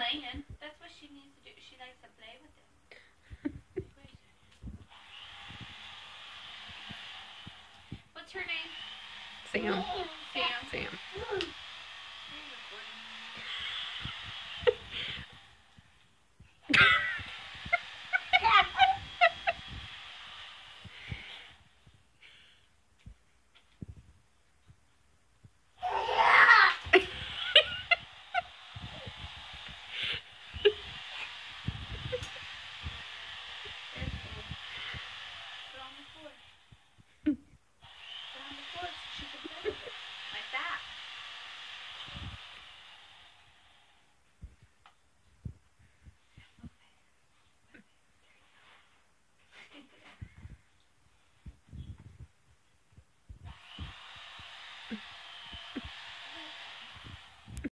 playing. That's what she needs to do. She likes to play with it. What's her name? Sam. Sam. Sam.